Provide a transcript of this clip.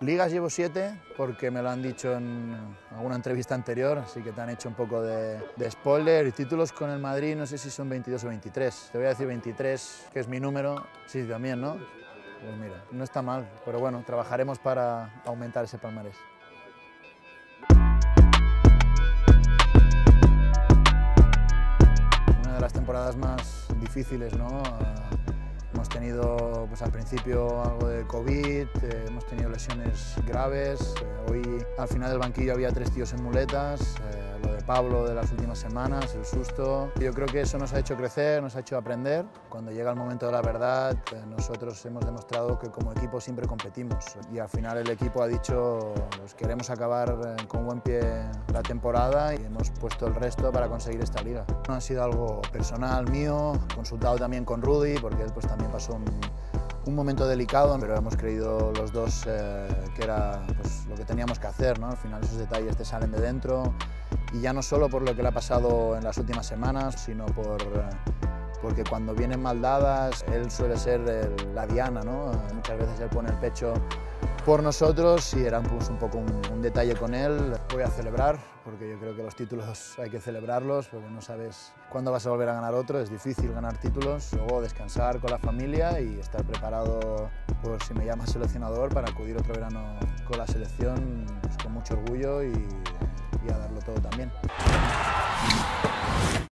Ligas llevo siete porque me lo han dicho en alguna entrevista anterior, así que te han hecho un poco de, de, spoiler. Títulos con el Madrid no sé si son 22 o 23. Te voy a decir 23, que es mi número. Sí, también, ¿no? Pues mira, no está mal, pero bueno, trabajaremos para aumentar ese palmarés. Una de las temporadas más difíciles, ¿no? Hemos tenido pues, al principio algo de COVID, eh, hemos tenido lesiones graves. Eh, hoy al final del banquillo había tres tíos en muletas. Eh, lo de Pablo de las últimas semanas, el susto. Yo creo que eso nos ha hecho crecer, nos ha hecho aprender. Cuando llega el momento de la verdad, nosotros hemos demostrado que como equipo siempre competimos. Y al final el equipo ha dicho, pues, queremos acabar con buen pie la temporada y hemos puesto el resto para conseguir esta liga. No ha sido algo personal mío, consultado también con Rudy, porque él pues, también pasó un, un, momento delicado, pero hemos creído los dos eh, que era pues, lo que teníamos que hacer. ¿no? Al final esos detalles te salen de dentro y ya no solo por lo que le ha pasado en las últimas semanas, sino por, porque cuando vienen mal dadas, él suele ser el, la diana, ¿no? muchas veces él pone el pecho por nosotros y era pues, un poco un, detalle con él. Voy a celebrar porque yo creo que los títulos hay que celebrarlos porque no sabes cuándo vas a volver a ganar otro, es difícil ganar títulos, luego descansar con la familia y estar preparado por si me llama seleccionador para acudir otro verano con la selección pues, con mucho orgullo y a darlo todo también.